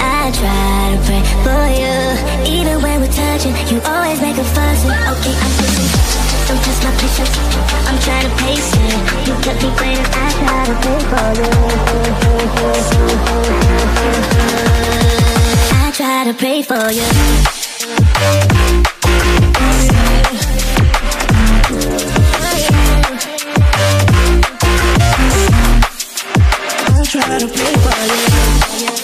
I try to pray for you. Even when we're touching, you always make a Okay, I'm Don't test my patience I'm pace it You kept me waiting, I try to pray for you. I try to pray for you. Try to you.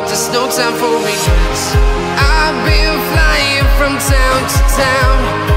but there's no time for me. I've been flying from town to town.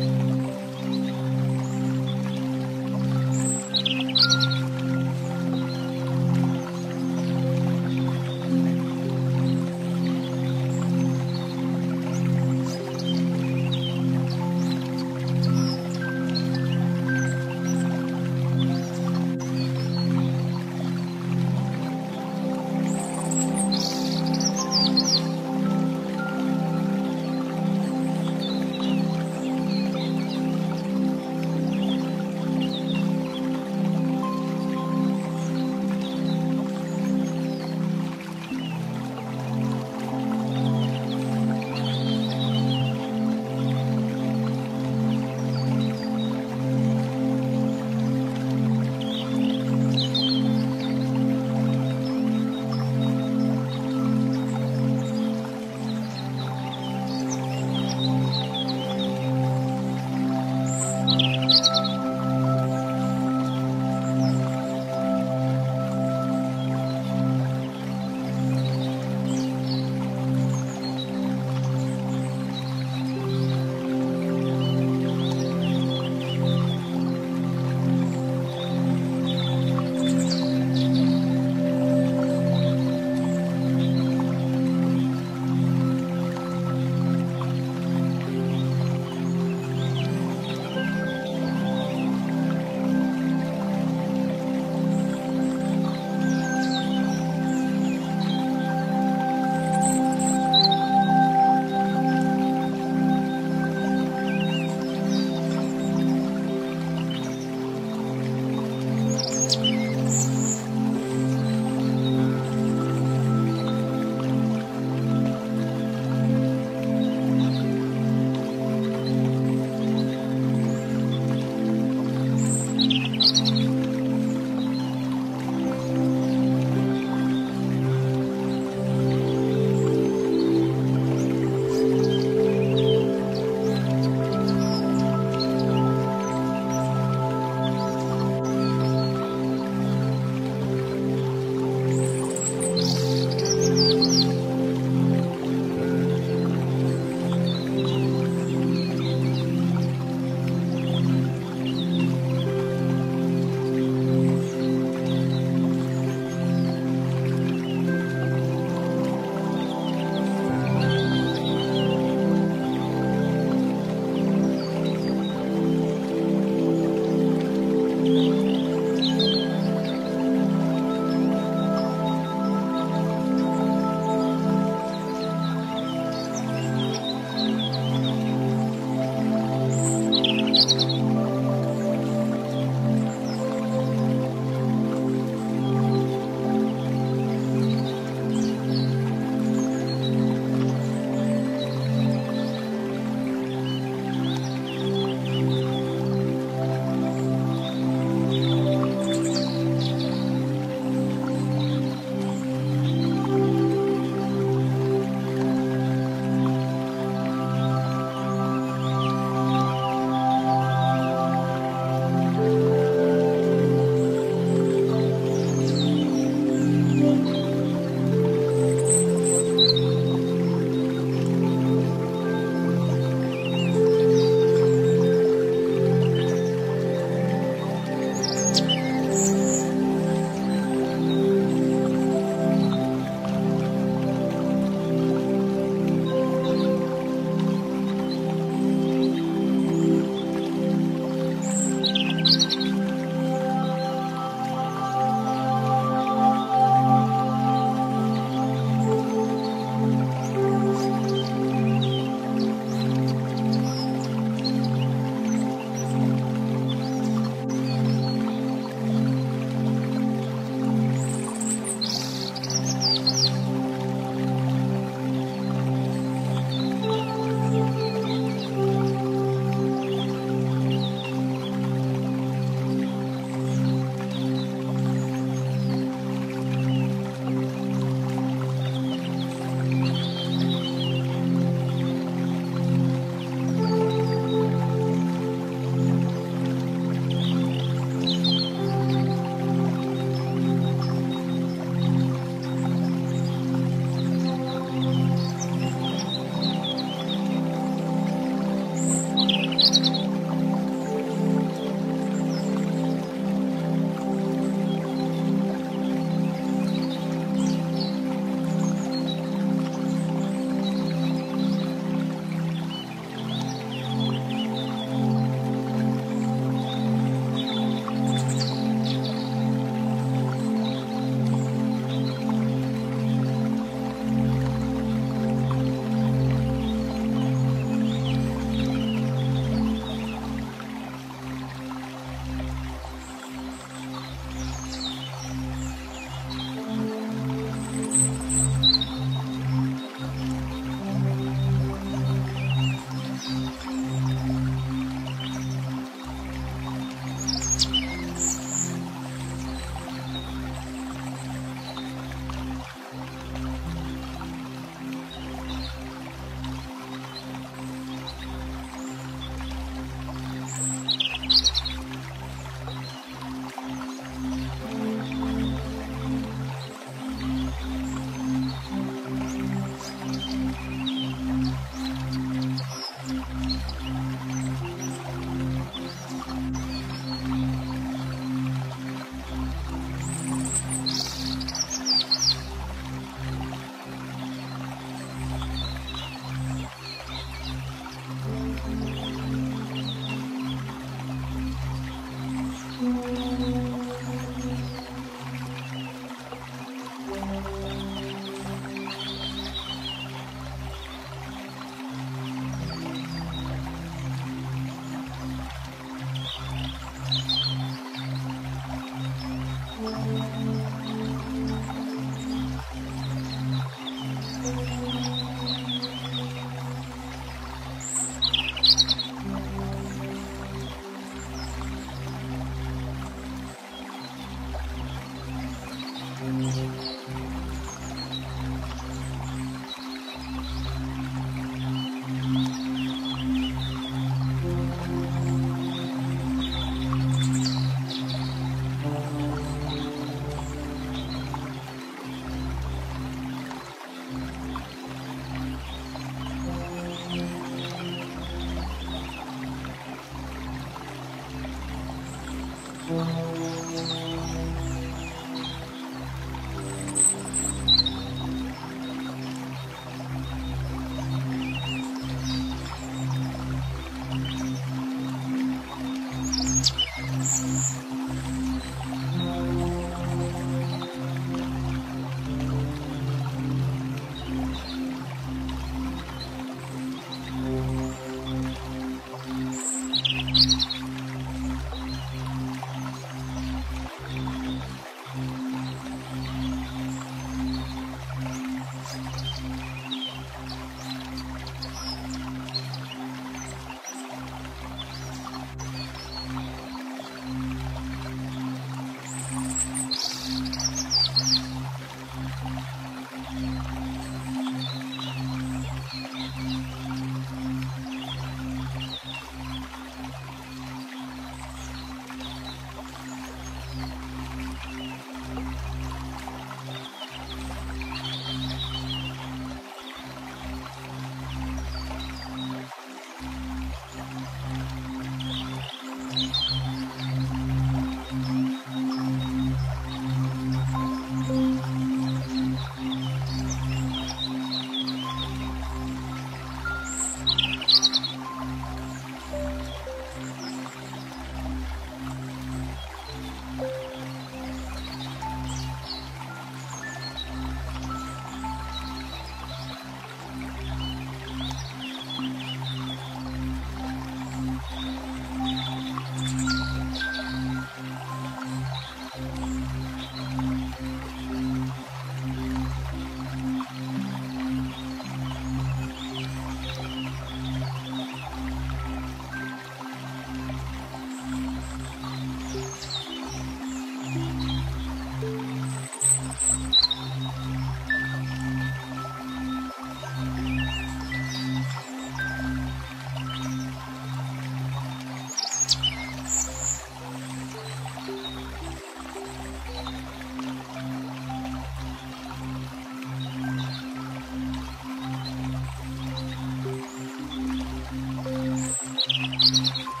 Thank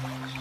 you.